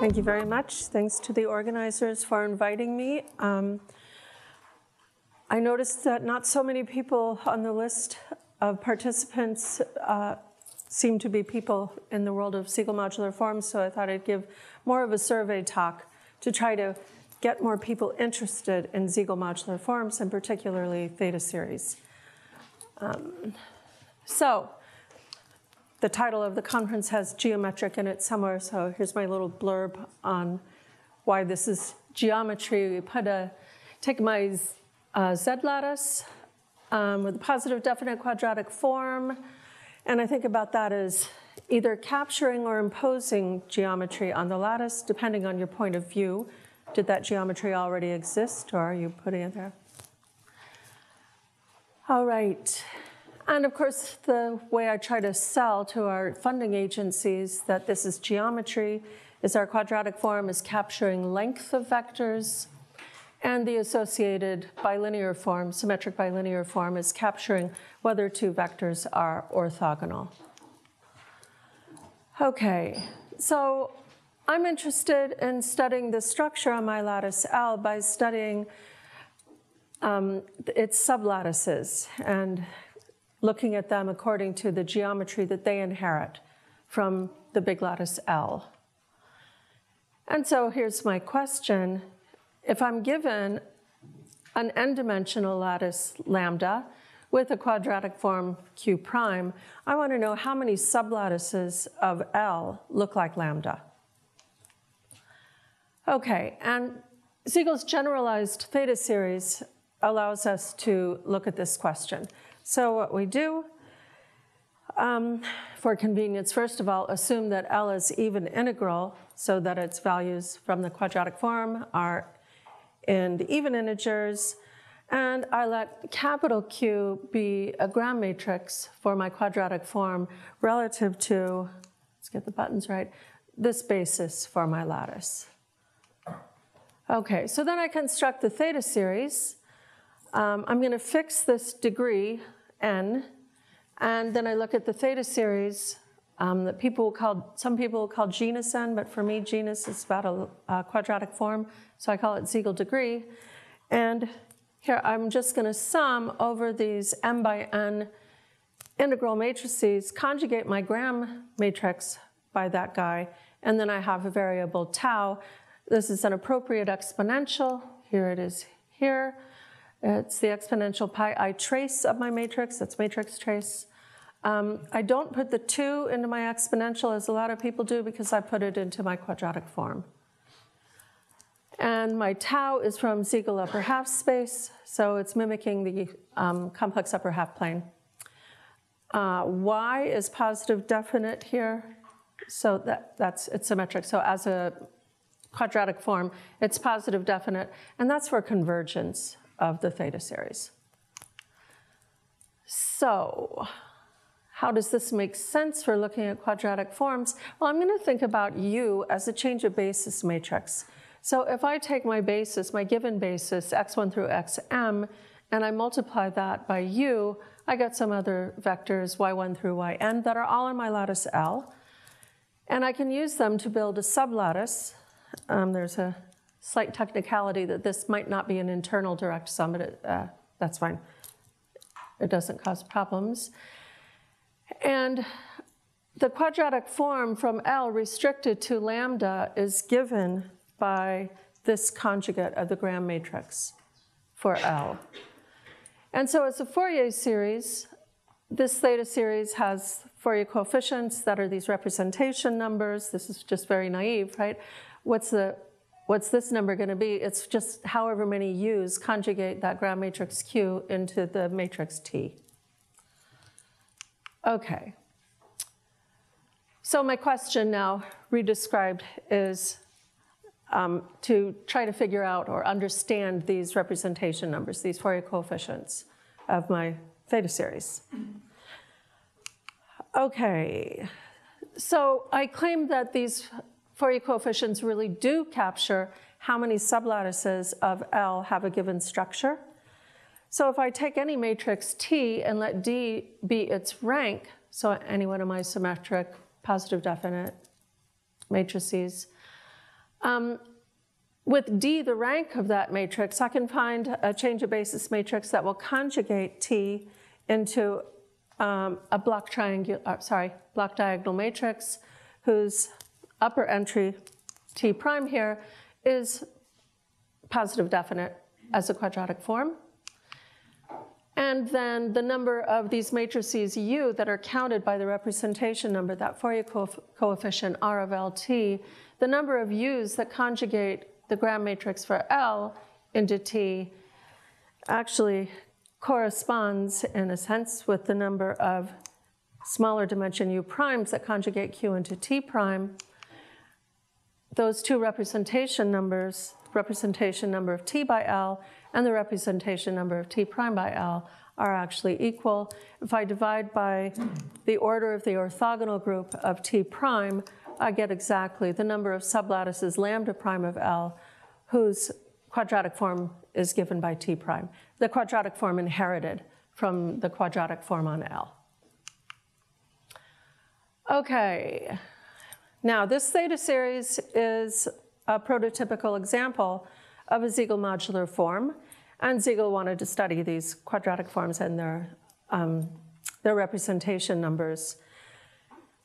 Thank you very much. Thanks to the organizers for inviting me. Um, I noticed that not so many people on the list of participants uh, seem to be people in the world of Siegel modular forms, so I thought I'd give more of a survey talk to try to get more people interested in Siegel modular forms and particularly theta series. Um, so, the title of the conference has geometric in it somewhere, so here's my little blurb on why this is geometry. We put a, take my uh, Z lattice um, with a positive definite quadratic form, and I think about that as either capturing or imposing geometry on the lattice, depending on your point of view. Did that geometry already exist, or are you putting it there? All right. And of course, the way I try to sell to our funding agencies that this is geometry is our quadratic form is capturing length of vectors, and the associated bilinear form, symmetric bilinear form, is capturing whether two vectors are orthogonal. Okay, so I'm interested in studying the structure on my lattice L by studying um, its sublattices. And looking at them according to the geometry that they inherit from the big lattice L. And so here's my question. If I'm given an n-dimensional lattice lambda with a quadratic form Q prime, I want to know how many sublattices of L look like lambda. Okay, and Siegel's generalized theta series allows us to look at this question. So what we do, um, for convenience, first of all, assume that L is even integral so that its values from the quadratic form are in the even integers. And I let capital Q be a gram matrix for my quadratic form relative to, let's get the buttons right, this basis for my lattice. Okay, so then I construct the theta series. Um, I'm going to fix this degree n. And then I look at the theta series um, that people call, some people call genus n, but for me, genus is about a, a quadratic form, so I call it Siegel degree. And here I'm just going to sum over these m by n integral matrices, conjugate my gram matrix by that guy, and then I have a variable tau. This is an appropriate exponential. Here it is here. It's the exponential pi i trace of my matrix, that's matrix trace. Um, I don't put the two into my exponential as a lot of people do because I put it into my quadratic form. And my tau is from Siegel upper half space, so it's mimicking the um, complex upper half plane. Uh, y is positive definite here, so that, that's it's symmetric. So as a quadratic form, it's positive definite, and that's for convergence of the theta series. So, how does this make sense for looking at quadratic forms? Well, I'm going to think about U as a change of basis matrix. So if I take my basis, my given basis, x1 through xm, and I multiply that by u, I get some other vectors, y1 through yn, that are all in my lattice L. And I can use them to build a sublattice. Um, there's a slight technicality that this might not be an internal direct sum, but it, uh, that's fine. It doesn't cause problems. And the quadratic form from L restricted to lambda is given by this conjugate of the gram matrix for L. And so as a Fourier series, this theta series has Fourier coefficients that are these representation numbers. This is just very naive, right? What's the What's this number going to be? It's just however many u's conjugate that gram matrix Q into the matrix T. Okay. So my question now, redescribed, is um, to try to figure out or understand these representation numbers, these Fourier coefficients of my theta series. Okay, so I claim that these Fourier coefficients really do capture how many sublattices of L have a given structure. So if I take any matrix T and let D be its rank, so any one of my symmetric positive definite matrices, um, with D, the rank of that matrix, I can find a change of basis matrix that will conjugate T into um, a block triangle, uh, sorry, block diagonal matrix whose upper entry T prime here is positive definite as a quadratic form. And then the number of these matrices U that are counted by the representation number, that Fourier coefficient R of LT, the number of U's that conjugate the gram matrix for L into T actually corresponds, in a sense, with the number of smaller dimension U primes that conjugate Q into T prime. Those two representation numbers, representation number of T by L and the representation number of T prime by L, are actually equal. If I divide by the order of the orthogonal group of T prime, I get exactly the number of sublattices lambda prime of L whose quadratic form is given by T prime, the quadratic form inherited from the quadratic form on L. Okay, now this theta series is a prototypical example of a Siegel modular form, and Siegel wanted to study these quadratic forms and their, um, their representation numbers.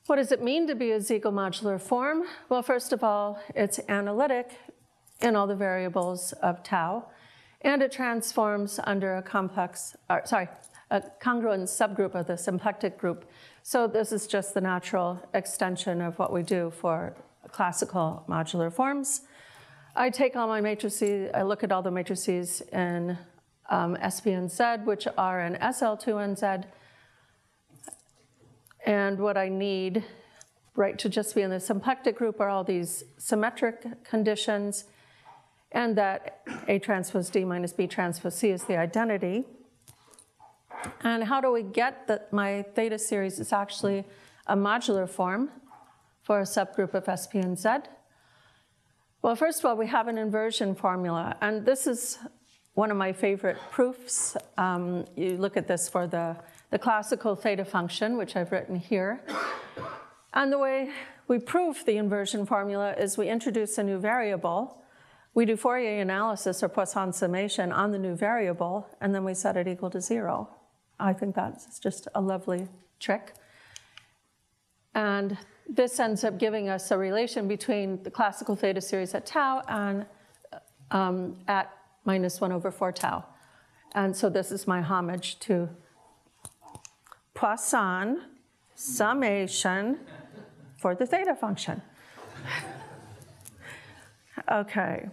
What does it mean to be a Siegel modular form? Well, first of all, it's analytic in all the variables of tau, and it transforms under a complex, or, sorry, a congruent subgroup of the symplectic group. So this is just the natural extension of what we do for classical modular forms. I take all my matrices, I look at all the matrices in um, SPNZ, which are in SL2NZ, and what I need, right, to just be in the symplectic group are all these symmetric conditions, and that A transpose D minus B transpose C is the identity. And how do we get that my theta series is actually a modular form for a subgroup of SP and Z? Well, first of all, we have an inversion formula, and this is one of my favorite proofs. Um, you look at this for the the classical theta function, which I've written here. And the way we prove the inversion formula is we introduce a new variable. We do Fourier analysis or Poisson summation on the new variable, and then we set it equal to zero. I think that's just a lovely trick. And this ends up giving us a relation between the classical theta series at tau and um, at minus 1 over 4 tau. And so this is my homage to Poisson summation for the theta function. okay.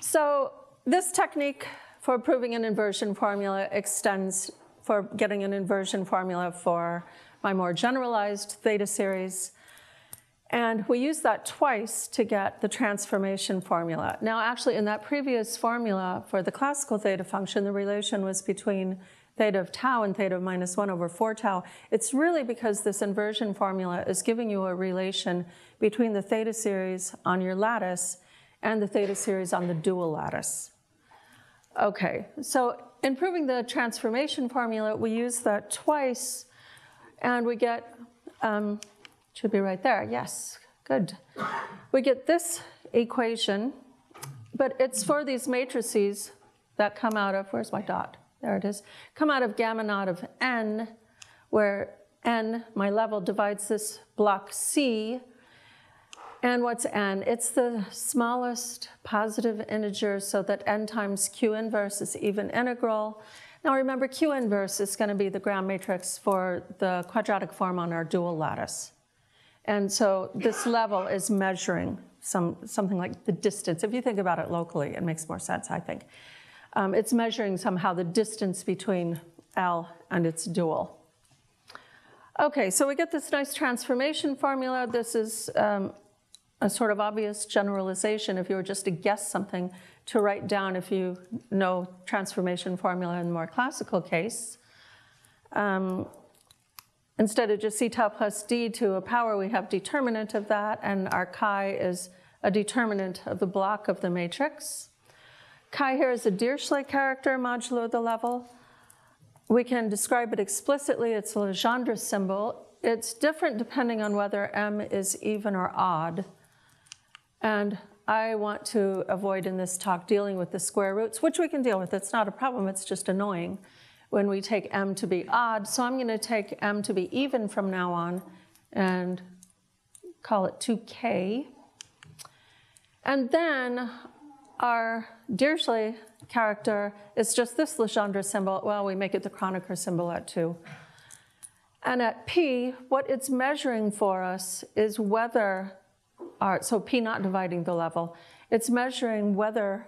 So this technique for proving an inversion formula extends for getting an inversion formula for my more generalized theta series. And we use that twice to get the transformation formula. Now, actually, in that previous formula for the classical theta function, the relation was between theta of tau and theta of minus 1 over 4 tau, it's really because this inversion formula is giving you a relation between the theta series on your lattice and the theta series on the dual lattice. Okay, so in proving the transformation formula, we use that twice, and we get, um, should be right there, yes, good. We get this equation, but it's for these matrices that come out of, where's my dot? there it is, come out of gamma naught of n, where n, my level, divides this block C. And what's n? It's the smallest positive integer so that n times q inverse is even integral. Now remember, q inverse is going to be the gram matrix for the quadratic form on our dual lattice. And so this level is measuring some, something like the distance. If you think about it locally, it makes more sense, I think. Um, it's measuring somehow the distance between L and its dual. Okay, so we get this nice transformation formula. This is um, a sort of obvious generalization if you were just to guess something to write down if you know transformation formula in the more classical case. Um, instead of just c tau plus d to a power, we have determinant of that, and our chi is a determinant of the block of the matrix. Chi here is a Dirichlet character modulo the level. We can describe it explicitly. It's a Legendre symbol. It's different depending on whether m is even or odd. And I want to avoid in this talk dealing with the square roots, which we can deal with. It's not a problem, it's just annoying when we take m to be odd. So I'm going to take m to be even from now on and call it 2k. And then our Dirichlet character is just this Legendre symbol. Well, we make it the Kronecker symbol at 2. And at p, what it's measuring for us is whether so p not dividing the level, it's measuring whether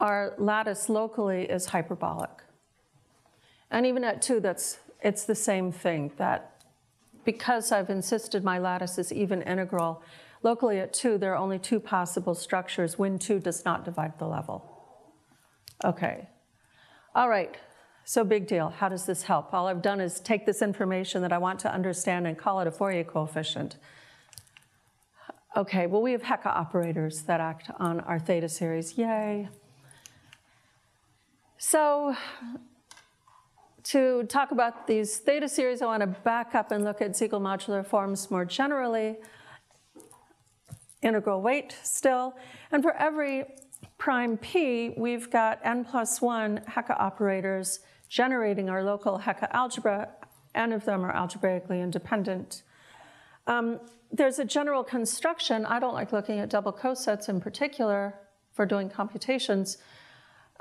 our lattice locally is hyperbolic. And even at 2, that's, it's the same thing, that because I've insisted my lattice is even integral, Locally at 2, there are only two possible structures when 2 does not divide the level. Okay. All right. So big deal. How does this help? All I've done is take this information that I want to understand and call it a Fourier coefficient. Okay, well, we have Hecke operators that act on our theta series. Yay. So to talk about these theta series, I want to back up and look at Siegel modular forms more generally integral weight still. And for every prime p, we've got n plus 1 Hecke operators generating our local Hecke algebra. N of them are algebraically independent. Um, there's a general construction. I don't like looking at double cosets in particular for doing computations.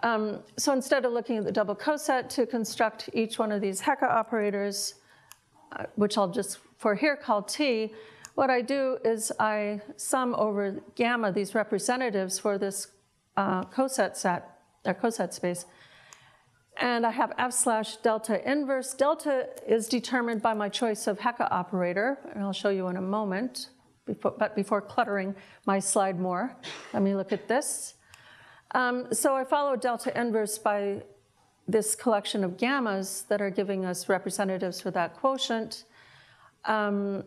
Um, so instead of looking at the double coset to construct each one of these Hecke operators, uh, which I'll just for here call T, what I do is I sum over gamma these representatives for this uh, coset set, or coset space, and I have f slash delta inverse. Delta is determined by my choice of Hecke operator, and I'll show you in a moment. Before, but before cluttering my slide more, let me look at this. Um, so I follow delta inverse by this collection of gammas that are giving us representatives for that quotient. Um,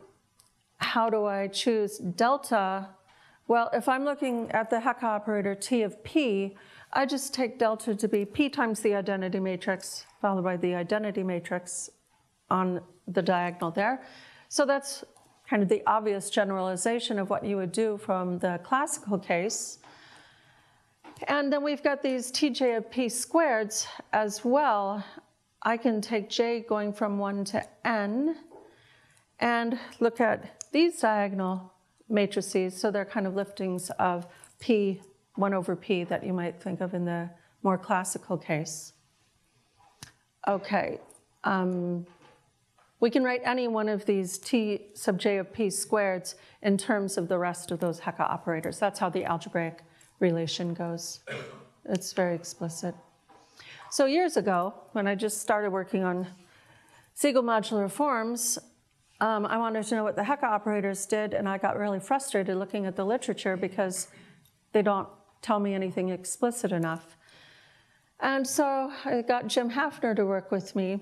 how do I choose delta? Well, if I'm looking at the Hecke operator T of P, I just take delta to be P times the identity matrix, followed by the identity matrix on the diagonal there. So that's kind of the obvious generalization of what you would do from the classical case. And then we've got these tj of p squareds as well. I can take j going from 1 to n and look at these diagonal matrices, so they're kind of liftings of P, 1 over P that you might think of in the more classical case. Okay, um, we can write any one of these T sub j of P squareds in terms of the rest of those Hecke operators. That's how the algebraic relation goes. It's very explicit. So years ago, when I just started working on Siegel modular forms, um, I wanted to know what the Hecke operators did, and I got really frustrated looking at the literature because they don't tell me anything explicit enough. And so I got Jim Hafner to work with me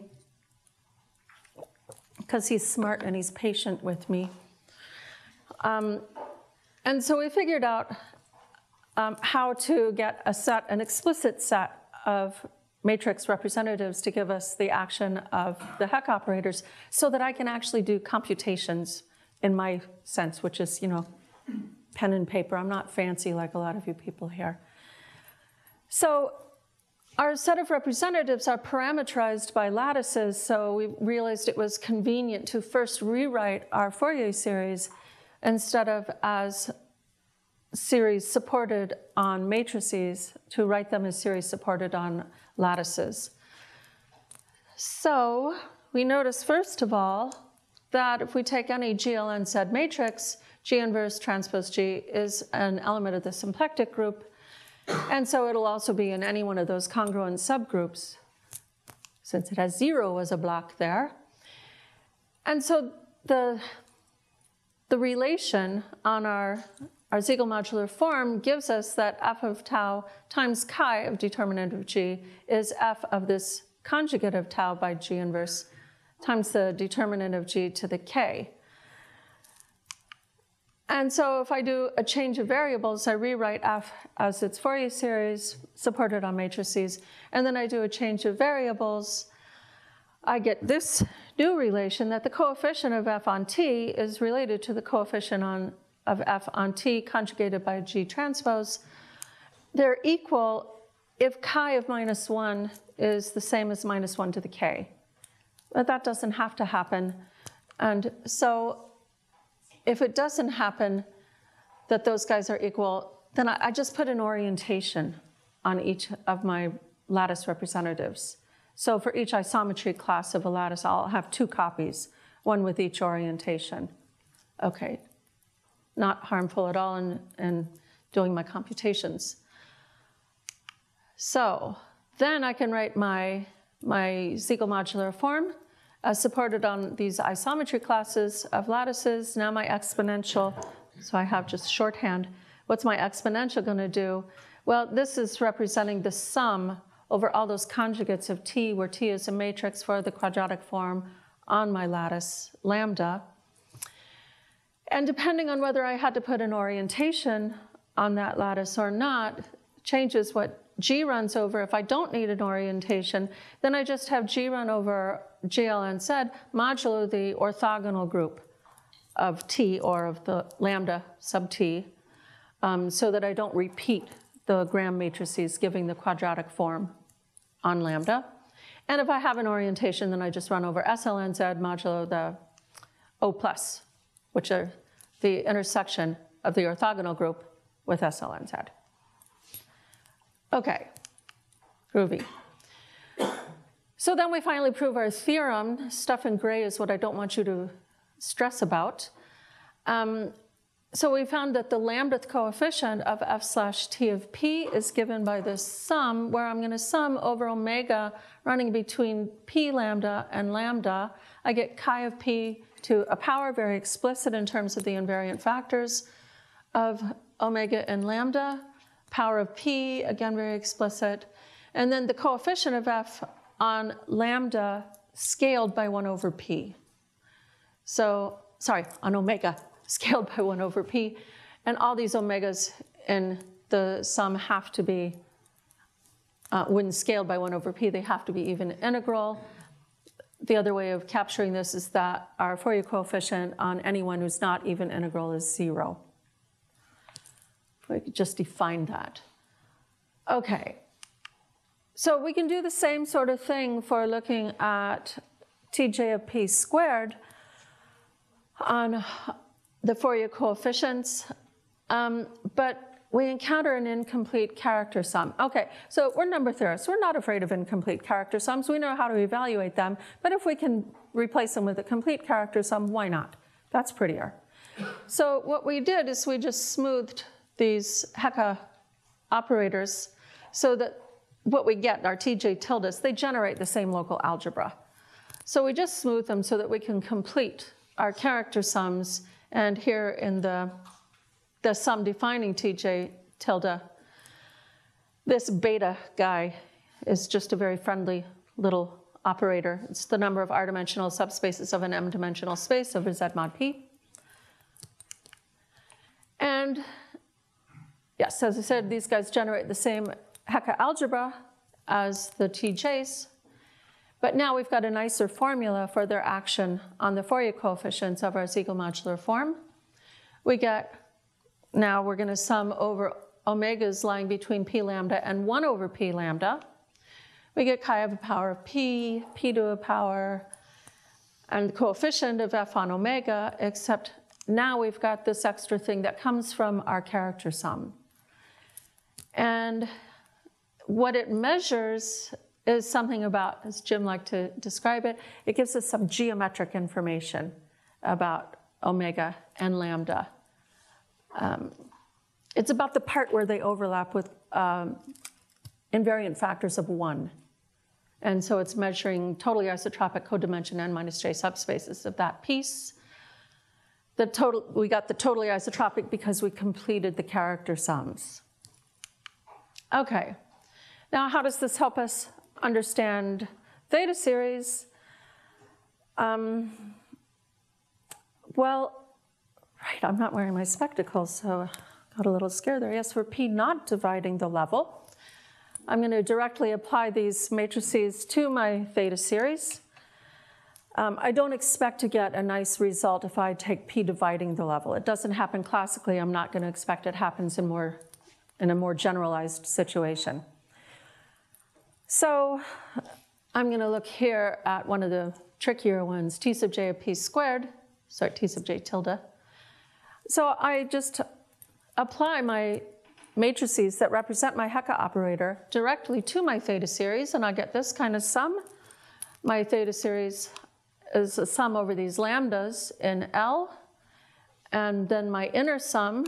because he's smart and he's patient with me. Um, and so we figured out um, how to get a set, an explicit set of matrix representatives to give us the action of the Hecke operators so that I can actually do computations in my sense, which is, you know, pen and paper. I'm not fancy like a lot of you people here. So our set of representatives are parametrized by lattices, so we realized it was convenient to first rewrite our Fourier series instead of as series supported on matrices, to write them as series supported on lattices. So we notice, first of all, that if we take any GLN matrix, G inverse transpose G is an element of the symplectic group, and so it'll also be in any one of those congruent subgroups, since it has zero as a block there. And so the, the relation on our our Siegel modular form gives us that f of tau times chi of determinant of g is f of this conjugate of tau by g inverse times the determinant of g to the k. And so if I do a change of variables, I rewrite f as its Fourier series supported on matrices, and then I do a change of variables, I get this new relation that the coefficient of f on t is related to the coefficient on, of f on t conjugated by g transpose. They're equal if chi of minus 1 is the same as minus 1 to the k. But that doesn't have to happen. And so if it doesn't happen that those guys are equal, then I, I just put an orientation on each of my lattice representatives. So for each isometry class of a lattice, I'll have two copies, one with each orientation. Okay, not harmful at all in, in doing my computations. So then I can write my, my Siegel modular form as supported on these isometry classes of lattices. Now my exponential, so I have just shorthand. What's my exponential going to do? Well, this is representing the sum over all those conjugates of t, where t is a matrix for the quadratic form on my lattice lambda. And depending on whether I had to put an orientation on that lattice or not, changes what g runs over. If I don't need an orientation, then I just have g run over glnz modulo the orthogonal group of t or of the lambda sub t, um, so that I don't repeat the Gram matrices giving the quadratic form on lambda. And if I have an orientation, then I just run over SLNZ modulo the O plus, which are the intersection of the orthogonal group with SLNZ. Okay, groovy. So then we finally prove our theorem. Stuff in gray is what I don't want you to stress about. Um, so we found that the lambdith coefficient of f slash t of p is given by this sum, where I'm going to sum over omega running between p lambda and lambda. I get chi of p to a power, very explicit in terms of the invariant factors of omega and lambda. Power of p, again, very explicit. And then the coefficient of f on lambda scaled by 1 over p. So, sorry, on omega scaled by 1 over p. And all these omegas in the sum have to be, uh, when scaled by 1 over p, they have to be even integral. The other way of capturing this is that our Fourier coefficient on anyone who's not even integral is 0. We could just define that. Okay. So we can do the same sort of thing for looking at tj of p squared on the Fourier coefficients, um, but we encounter an incomplete character sum. Okay, so we're number theorists. We're not afraid of incomplete character sums. We know how to evaluate them, but if we can replace them with a complete character sum, why not? That's prettier. So what we did is we just smoothed these Hecke operators so that what we get, our TJ tildes, they generate the same local algebra. So we just smooth them so that we can complete our character sums and here in the, the sum defining TJ tilde, this beta guy is just a very friendly little operator. It's the number of r-dimensional subspaces of an m-dimensional space over Z mod P. And yes, as I said, these guys generate the same Hecke algebra as the TJs. But now we've got a nicer formula for their action on the Fourier coefficients of our Siegel modular form. We get, now we're going to sum over omegas lying between p lambda and 1 over p lambda. We get chi of a power of p, p to a power, and the coefficient of f on omega, except now we've got this extra thing that comes from our character sum. And what it measures is something about, as Jim liked to describe it, it gives us some geometric information about omega and lambda. Um, it's about the part where they overlap with um, invariant factors of one. And so it's measuring totally isotropic codimension n minus j subspaces of that piece. The total, we got the totally isotropic because we completed the character sums. Okay, now how does this help us understand theta series, um, well, Right, I'm not wearing my spectacles, so got a little scared there. Yes, for P not dividing the level, I'm going to directly apply these matrices to my theta series. Um, I don't expect to get a nice result if I take P dividing the level. It doesn't happen classically. I'm not going to expect it happens in, more, in a more generalized situation. So I'm going to look here at one of the trickier ones, T sub j of P squared, sorry, T sub j tilde. So I just apply my matrices that represent my Hecke operator directly to my theta series, and I get this kind of sum. My theta series is a sum over these lambdas in L, and then my inner sum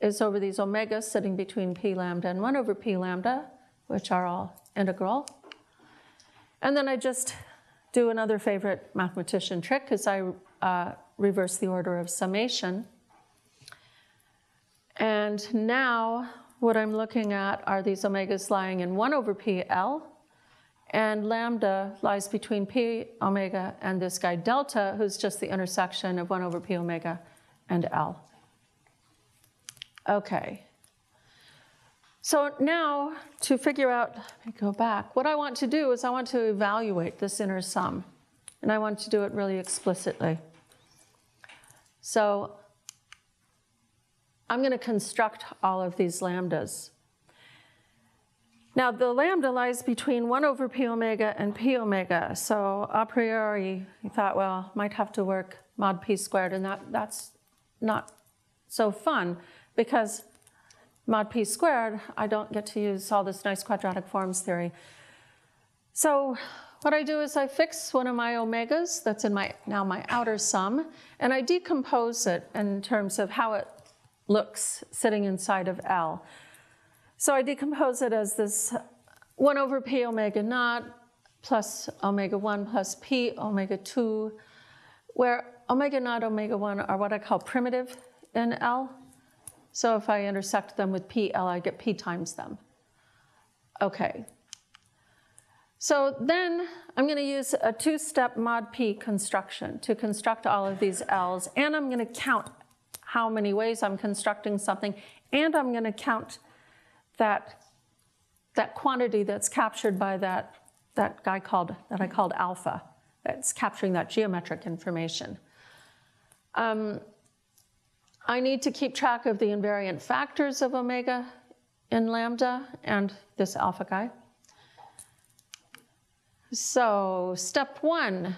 is over these omegas sitting between p lambda and 1 over p lambda, which are all integral. And then I just do another favorite mathematician trick, because I uh, reverse the order of summation. And now what I'm looking at are these omegas lying in 1 over PL, and lambda lies between P omega and this guy delta, who's just the intersection of 1 over P omega and L. Okay. So now to figure out, let me go back, what I want to do is I want to evaluate this inner sum, and I want to do it really explicitly. So I'm going to construct all of these lambdas. Now, the lambda lies between 1 over p omega and p omega. So a priori, you thought, well, might have to work mod p squared, and that, that's not so fun because mod p squared, I don't get to use all this nice quadratic forms theory. So what I do is I fix one of my omegas that's in my now my outer sum, and I decompose it in terms of how it looks sitting inside of L. So I decompose it as this 1 over p omega naught plus omega 1 plus p omega 2, where omega naught, omega 1 are what I call primitive in L. So if I intersect them with PL, I get P times them. Okay. So then I'm going to use a two-step mod P construction to construct all of these L's, and I'm going to count how many ways I'm constructing something, and I'm going to count that, that quantity that's captured by that, that guy called, that I called alpha, that's capturing that geometric information. Um, I need to keep track of the invariant factors of omega in lambda and this alpha guy. So step one,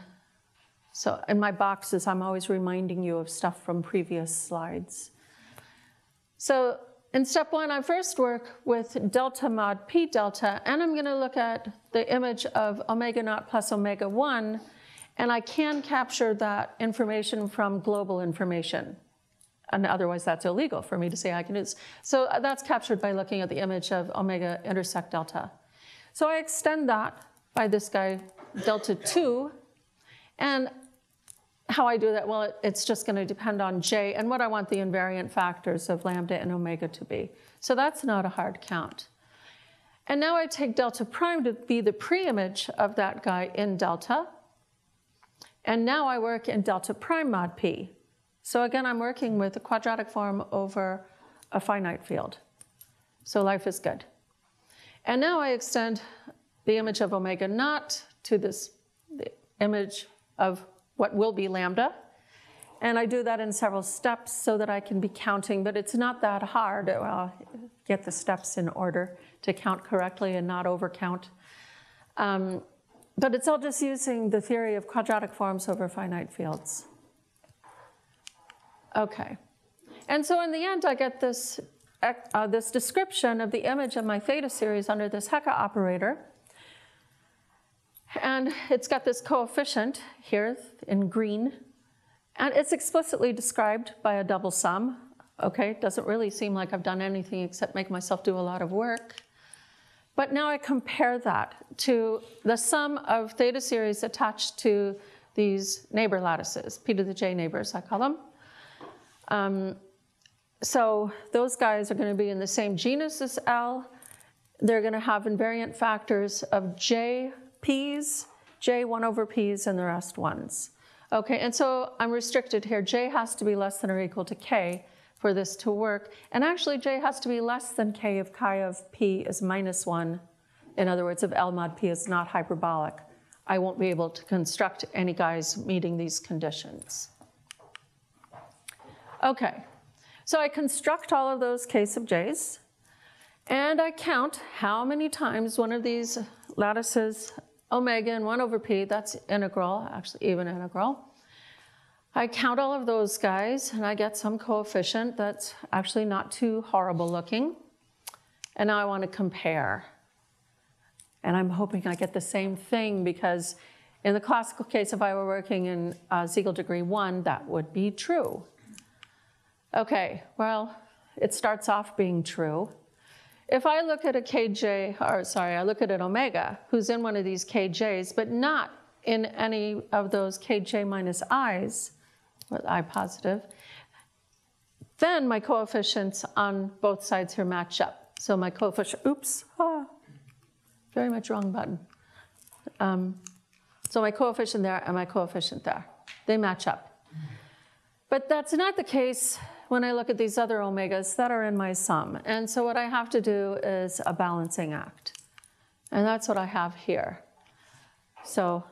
so in my boxes, I'm always reminding you of stuff from previous slides. So in step one, I first work with delta mod p delta, and I'm going to look at the image of omega naught plus omega 1, and I can capture that information from global information. And otherwise, that's illegal for me to say I can use. So uh, that's captured by looking at the image of omega intersect delta. So I extend that by this guy, delta 2, and how I do that, well, it's just going to depend on J and what I want the invariant factors of lambda and omega to be. So that's not a hard count. And now I take delta prime to be the preimage of that guy in delta. And now I work in delta prime mod p. So again, I'm working with a quadratic form over a finite field. So life is good. And now I extend the image of omega naught to this image of what will be lambda. And I do that in several steps so that I can be counting, but it's not that hard. Well, get the steps in order to count correctly and not overcount. Um, but it's all just using the theory of quadratic forms over finite fields. Okay. And so in the end, I get this, uh, this description of the image of my theta series under this Hecke operator. And it's got this coefficient here in green, and it's explicitly described by a double sum. Okay, it doesn't really seem like I've done anything except make myself do a lot of work. But now I compare that to the sum of theta series attached to these neighbor lattices, p to the j neighbors, I call them. Um, so those guys are going to be in the same genus as L. They're going to have invariant factors of j p's, j 1 over p's, and the rest ones. Okay, and so I'm restricted here. J has to be less than or equal to K for this to work. And actually, J has to be less than K if chi of P is minus one. In other words, if L mod P is not hyperbolic. I won't be able to construct any guys meeting these conditions. Okay, so I construct all of those K sub J's, and I count how many times one of these lattices omega and 1 over p, that's integral, actually even integral. I count all of those guys and I get some coefficient that's actually not too horrible looking. And now I want to compare. And I'm hoping I get the same thing because in the classical case, if I were working in uh, Siegel degree one, that would be true. Okay, well, it starts off being true. If I look at a kj, or sorry, I look at an omega who's in one of these kj's, but not in any of those kj minus i's, with i positive, then my coefficients on both sides here match up. So my coefficient, oops, ah, very much wrong button. Um, so my coefficient there and my coefficient there, they match up. But that's not the case when I look at these other omegas that are in my sum. And so what I have to do is a balancing act. And that's what I have here. So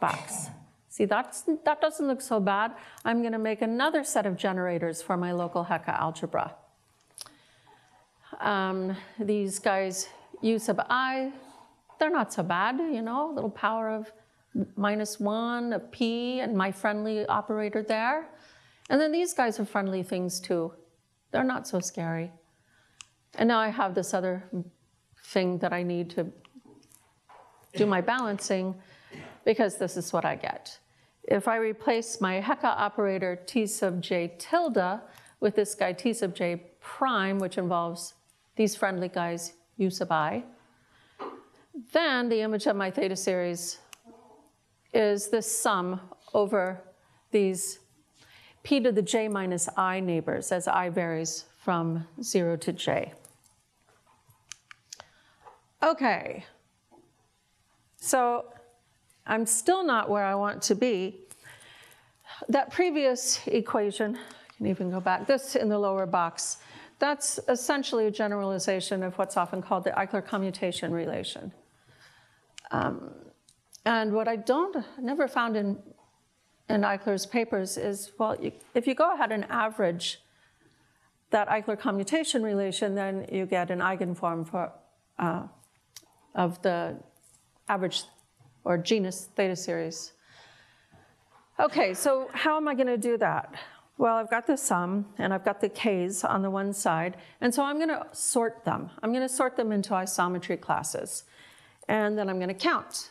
box. See, that's, that doesn't look so bad. I'm going to make another set of generators for my local Hecke algebra. Um, these guys, u sub i, they're not so bad, you know, little power of minus one, a p, and my friendly operator there. And then these guys are friendly things too. They're not so scary. And now I have this other thing that I need to do my balancing because this is what I get. If I replace my Hecke operator T sub j tilde with this guy T sub j prime, which involves these friendly guys U sub i, then the image of my theta series is this sum over these p to the j minus i neighbors as i varies from 0 to j. Okay, so I'm still not where I want to be. That previous equation, I can even go back, this in the lower box, that's essentially a generalization of what's often called the Eichler commutation relation. Um, and what I don't, never found in in Eichler's papers is, well, you, if you go ahead and average that Eichler commutation relation, then you get an eigenform for, uh, of the average or genus theta series. Okay, so how am I going to do that? Well, I've got the sum and I've got the k's on the one side, and so I'm going to sort them. I'm going to sort them into isometry classes, and then I'm going to count.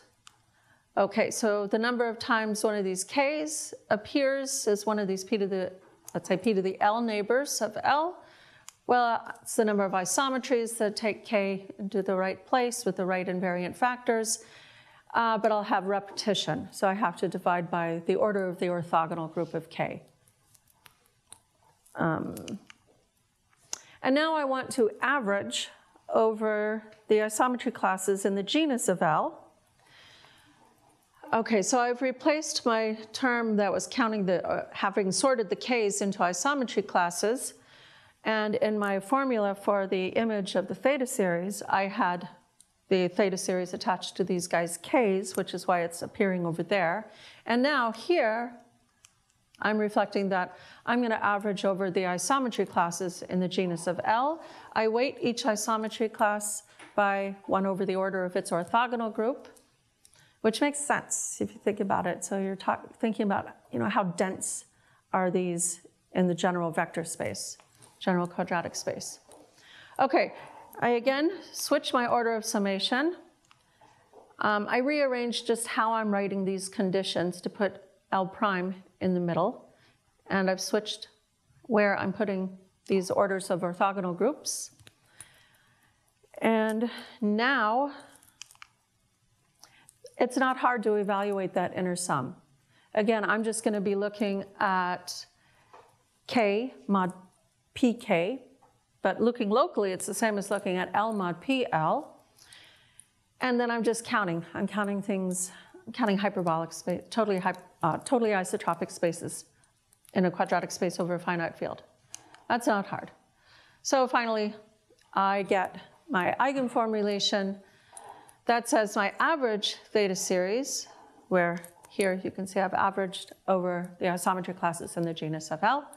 Okay, so the number of times one of these k's appears as one of these p to the, let's say p to the l neighbors of l, well, it's the number of isometries that take k into the right place with the right invariant factors, uh, but I'll have repetition, so I have to divide by the order of the orthogonal group of k. Um, and now I want to average over the isometry classes in the genus of L, Okay, so I've replaced my term that was counting the, uh, having sorted the k's into isometry classes. And in my formula for the image of the theta series, I had the theta series attached to these guys' k's, which is why it's appearing over there. And now here, I'm reflecting that I'm going to average over the isometry classes in the genus of L. I weight each isometry class by 1 over the order of its orthogonal group which makes sense if you think about it. So you're talk, thinking about, you know, how dense are these in the general vector space, general quadratic space. Okay, I again switch my order of summation. Um, I rearrange just how I'm writing these conditions to put L prime in the middle. And I've switched where I'm putting these orders of orthogonal groups. And now it's not hard to evaluate that inner sum. Again, I'm just going to be looking at k mod pk, but looking locally, it's the same as looking at L mod PL. And then I'm just counting. I'm counting things I'm counting hyperbolic space, totally, uh, totally isotropic spaces in a quadratic space over a finite field. That's not hard. So finally, I get my eigenformulation that says my average theta series, where here you can see I've averaged over the isometry classes in the genus of L.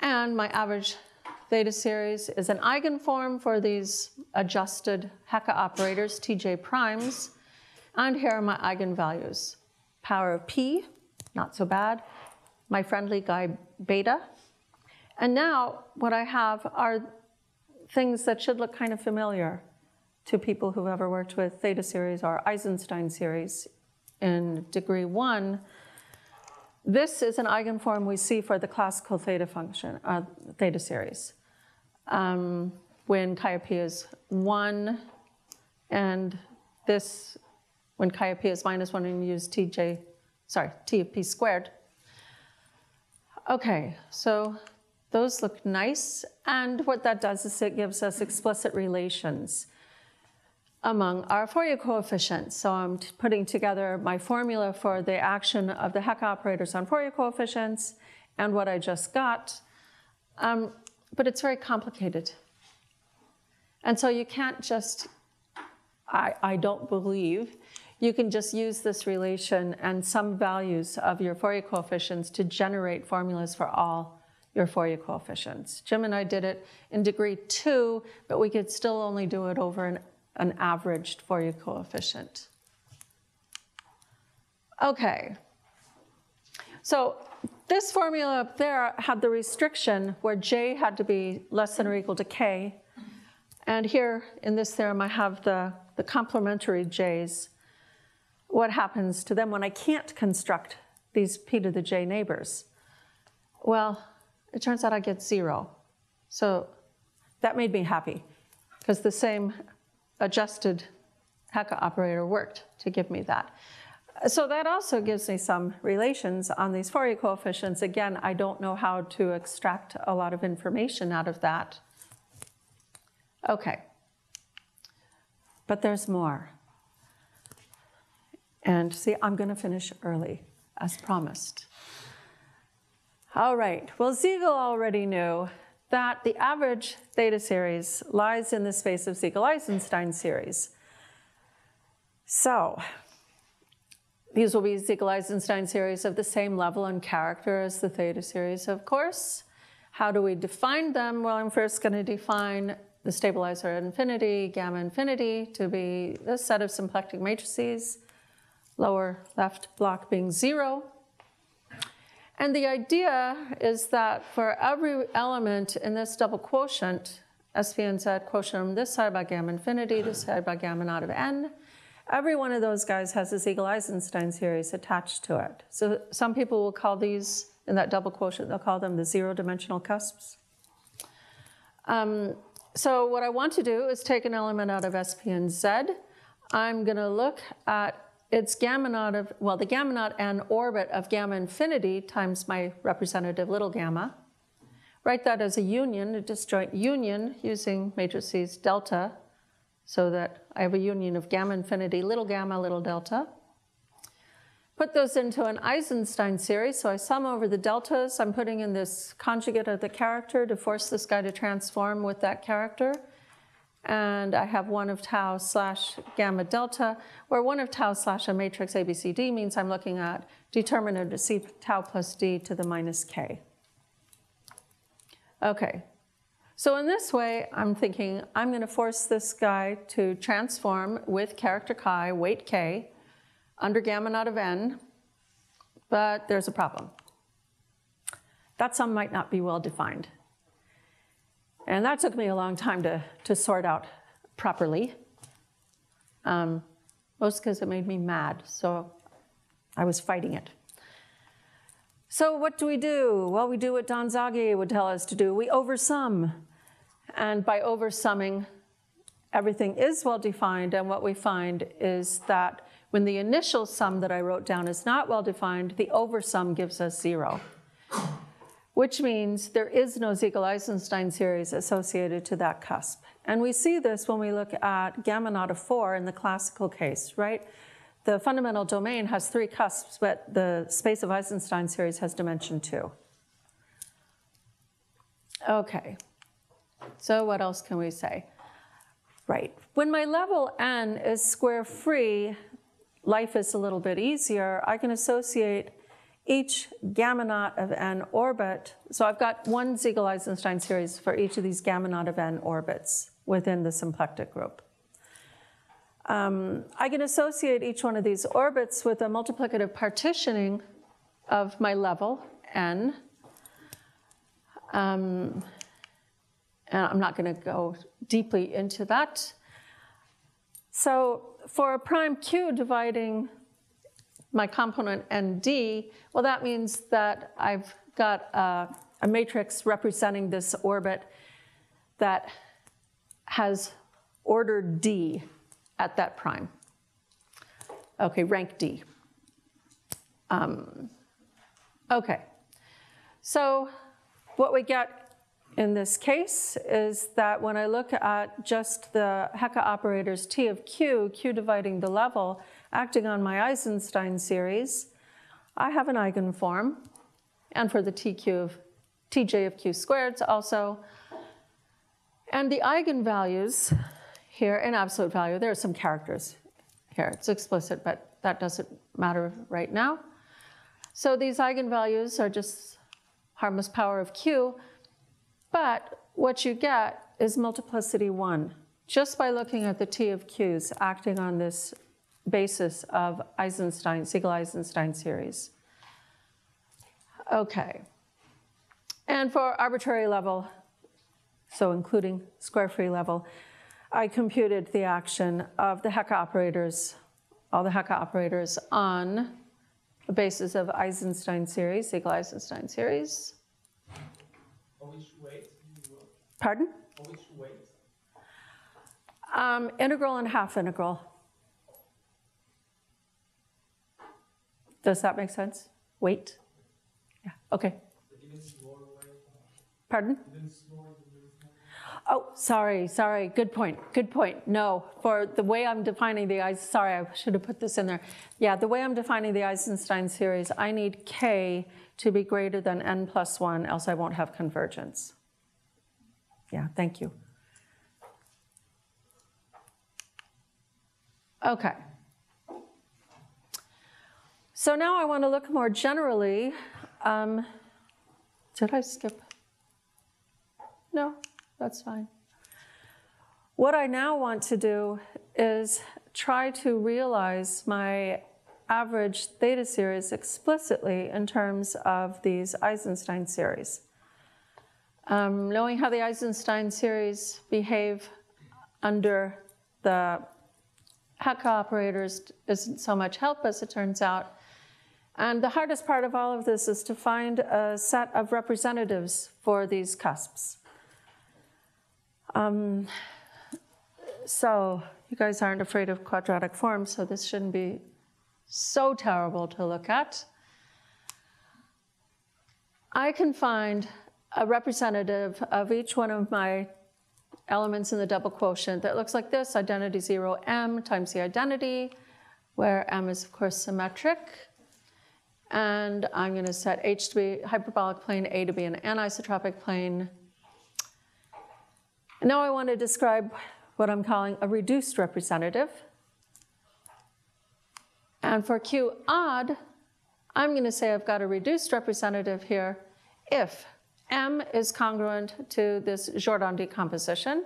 And my average theta series is an eigenform for these adjusted Hecke operators, Tj primes. And here are my eigenvalues. Power of p, not so bad. My friendly guy beta. And now what I have are things that should look kind of familiar to people who've ever worked with theta series or Eisenstein series in degree one. This is an eigenform we see for the classical theta function, uh, theta series. Um, when chi is one, and this, when chi is minus one, and you use tj, sorry, t of p squared. Okay, so those look nice, and what that does is it gives us explicit relations among our Fourier coefficients. So I'm putting together my formula for the action of the Hecke operators on Fourier coefficients and what I just got. Um, but it's very complicated. And so you can't just, I, I don't believe, you can just use this relation and some values of your Fourier coefficients to generate formulas for all your Fourier coefficients. Jim and I did it in degree two, but we could still only do it over an an averaged Fourier coefficient. Okay, so this formula up there had the restriction where j had to be less than or equal to k. And here in this theorem, I have the, the complementary j's. What happens to them when I can't construct these p to the j neighbors? Well, it turns out I get zero. So that made me happy because the same adjusted Hecke operator worked to give me that. So that also gives me some relations on these Fourier coefficients. Again, I don't know how to extract a lot of information out of that. Okay, but there's more. And see, I'm going to finish early, as promised. All right, well, Siegel already knew that the average theta series lies in the space of Siegel-Eisenstein series. So these will be Siegel-Eisenstein series of the same level and character as the theta series, of course. How do we define them? Well, I'm first going to define the stabilizer at infinity, gamma infinity, to be a set of symplectic matrices, lower left block being zero, and the idea is that for every element in this double quotient, SP and Z quotient on this side by gamma infinity, this side by gamma naught of n, every one of those guys has a Siegel-Eisenstein series attached to it. So some people will call these, in that double quotient, they'll call them the zero-dimensional cusps. Um, so what I want to do is take an element out of SP and Z. I'm going to look at it's gamma naught of, well, the gamma naught n orbit of gamma infinity times my representative little gamma. Write that as a union, a disjoint union using matrices delta, so that I have a union of gamma infinity, little gamma, little delta. Put those into an Eisenstein series, so I sum over the deltas. I'm putting in this conjugate of the character to force this guy to transform with that character and I have one of tau slash gamma delta, where one of tau slash a matrix ABCD means I'm looking at determinant of C tau plus D to the minus K. Okay, so in this way, I'm thinking I'm going to force this guy to transform with character chi, weight K, under gamma naught of n, but there's a problem. That sum might not be well defined. And that took me a long time to, to sort out properly, um, most because it made me mad, so I was fighting it. So what do we do? Well, we do what Don Zagier would tell us to do. We oversum. And by oversumming, everything is well defined, and what we find is that when the initial sum that I wrote down is not well defined, the oversum gives us zero which means there is no Siegel-Eisenstein series associated to that cusp. And we see this when we look at gamma naught of 4 in the classical case, right? the fundamental domain has three cusps, but the space of Eisenstein series has dimension two. Okay, so what else can we say? Right, when my level n is square free, life is a little bit easier. I can associate each gamma naught of n orbit. So I've got one Siegel-Eisenstein series for each of these gamma naught of n orbits within the symplectic group. Um, I can associate each one of these orbits with a multiplicative partitioning of my level, n. Um, and I'm not going to go deeply into that. So for a prime q dividing my component nd, well, that means that I've got a, a matrix representing this orbit that has order d at that prime. Okay, rank d. Um, okay, so what we get in this case is that when I look at just the Hecke operators T of Q, Q dividing the level, acting on my Eisenstein series, I have an eigenform, and for the TQ of Tj of Q squared also. And the eigenvalues here in absolute value, there are some characters here. It's explicit, but that doesn't matter right now. So these eigenvalues are just harmless power of Q, but what you get is multiplicity one, just by looking at the T of Q's acting on this basis of Eisenstein, Siegel-Eisenstein series. Okay. And for arbitrary level, so including square free level, I computed the action of the Hecke operators, all the Hecke operators on the basis of Eisenstein series, Siegel-Eisenstein series. Pardon? Um, integral and half integral. Does that make sense? Weight? Yeah, okay. Pardon? Oh, sorry, sorry. Good point. Good point. No, for the way I'm defining the Eis, sorry, I should have put this in there. Yeah, the way I'm defining the Eisenstein series, I need k to be greater than n plus 1, else I won't have convergence. Yeah, thank you. Okay. So now I want to look more generally. Um, did I skip? No, that's fine. What I now want to do is try to realize my average theta series explicitly in terms of these Eisenstein series. Um, knowing how the Eisenstein series behave under the Hecke operators isn't so much help as it turns out. And the hardest part of all of this is to find a set of representatives for these cusps. Um, so you guys aren't afraid of quadratic forms, so this shouldn't be so terrible to look at. I can find a representative of each one of my elements in the double quotient that looks like this, identity 0 m times the identity, where m is of course symmetric. And I'm going to set H to be hyperbolic plane, A to be an anisotropic plane. Now I want to describe what I'm calling a reduced representative. And for Q odd, I'm going to say I've got a reduced representative here if M is congruent to this Jordan decomposition.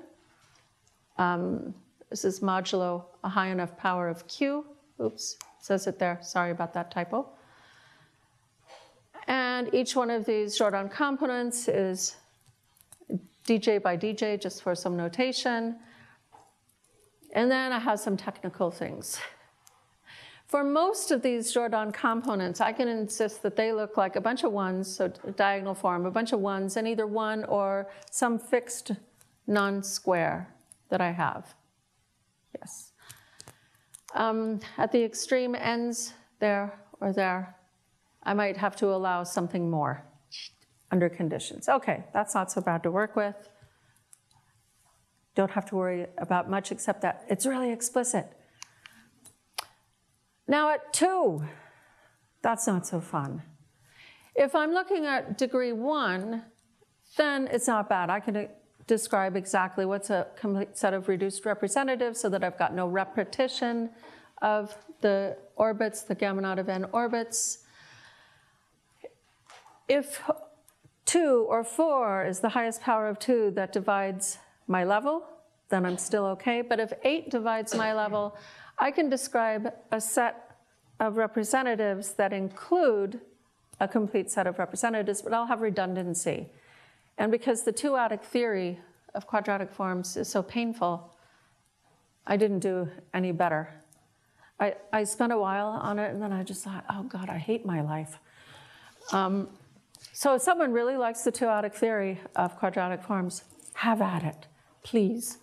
Um, this is modulo a high enough power of Q. Oops, says it there. Sorry about that typo. And each one of these Jordan components is dj by dj, just for some notation. And then I have some technical things. For most of these Jordan components, I can insist that they look like a bunch of ones, so diagonal form, a bunch of ones, and either one or some fixed non-square that I have. Yes. Um, at the extreme ends, there or there, I might have to allow something more under conditions. Okay, that's not so bad to work with. Don't have to worry about much except that it's really explicit. Now at two, that's not so fun. If I'm looking at degree one, then it's not bad. I can describe exactly what's a complete set of reduced representatives so that I've got no repetition of the orbits, the gamma naught of n orbits. If two or four is the highest power of two that divides my level, then I'm still okay. But if eight divides my level, I can describe a set of representatives that include a complete set of representatives, but I'll have redundancy. And because the two-adic theory of quadratic forms is so painful, I didn't do any better. I, I spent a while on it, and then I just thought, oh God, I hate my life. Um, so if someone really likes the two-adic theory of quadratic forms, have at it, please.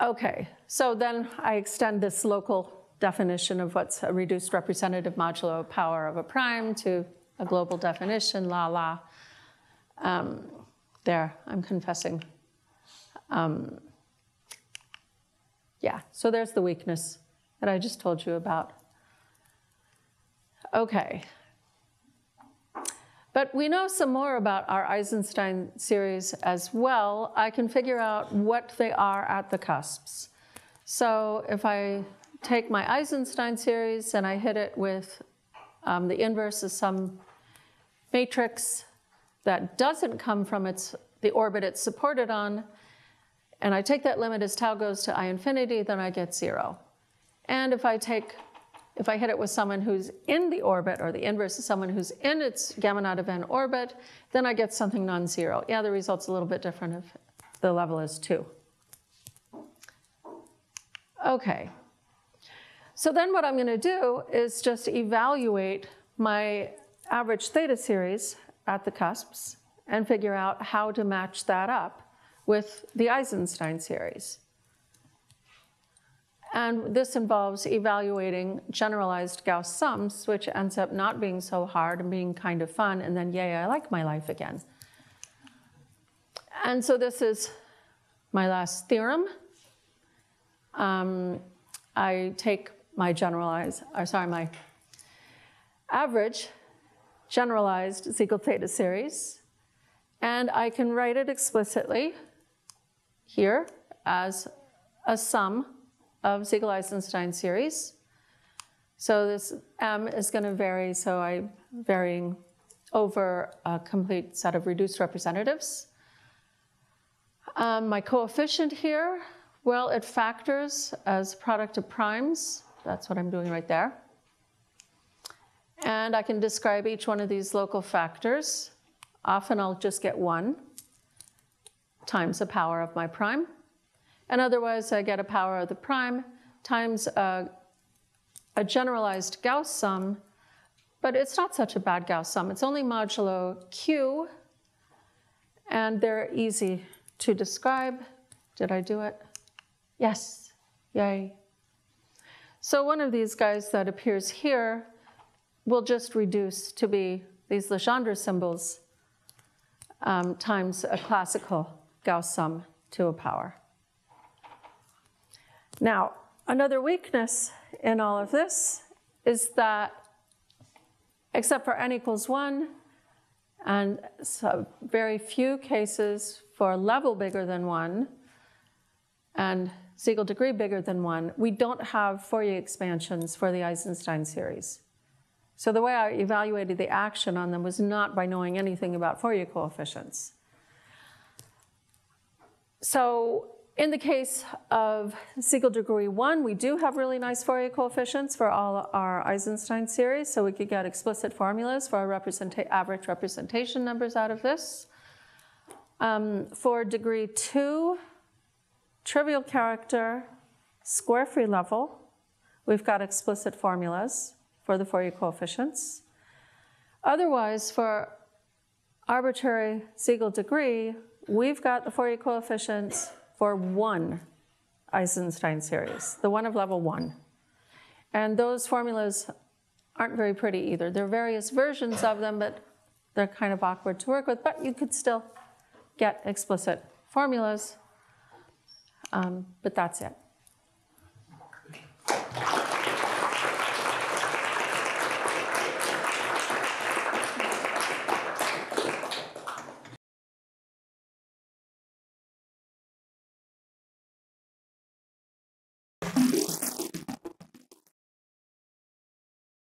Okay, so then I extend this local definition of what's a reduced representative modulo power of a prime to a global definition, la la. Um, there, I'm confessing. Um, yeah, so there's the weakness that I just told you about. Okay. But we know some more about our Eisenstein series as well. I can figure out what they are at the cusps. So if I take my Eisenstein series and I hit it with um, the inverse of some matrix that doesn't come from its, the orbit it's supported on, and I take that limit as tau goes to I infinity, then I get zero. And if I take if I hit it with someone who's in the orbit, or the inverse is someone who's in its gamma naught of n orbit, then I get something non-zero. Yeah, the result's a little bit different if the level is two. Okay. So then what I'm going to do is just evaluate my average theta series at the cusps and figure out how to match that up with the Eisenstein series. And this involves evaluating generalized Gauss sums, which ends up not being so hard and being kind of fun, and then yay, I like my life again. And so this is my last theorem. Um, I take my generalized, or sorry, my average generalized Siegel theta series, and I can write it explicitly here as a sum of Siegel-Eisenstein series. So this M is going to vary, so I'm varying over a complete set of reduced representatives. Um, my coefficient here, well, it factors as product of primes. That's what I'm doing right there. And I can describe each one of these local factors. Often I'll just get one times the power of my prime. And otherwise, I get a power of the prime times a, a generalized Gauss sum, but it's not such a bad Gauss sum. It's only modulo q, and they're easy to describe. Did I do it? Yes, yay. So one of these guys that appears here will just reduce to be these Legendre symbols um, times a classical Gauss sum to a power. Now, another weakness in all of this is that, except for n equals 1, and very few cases for level bigger than 1, and Siegel degree bigger than 1, we don't have Fourier expansions for the Eisenstein series. So the way I evaluated the action on them was not by knowing anything about Fourier coefficients. So in the case of Siegel degree 1, we do have really nice Fourier coefficients for all our Eisenstein series, so we could get explicit formulas for our average representation numbers out of this. Um, for degree 2, trivial character, square free level, we've got explicit formulas for the Fourier coefficients. Otherwise, for arbitrary Siegel degree, we've got the Fourier coefficients for one Eisenstein series, the one of level one. And those formulas aren't very pretty either. There are various versions of them, but they're kind of awkward to work with, but you could still get explicit formulas. Um, but that's it.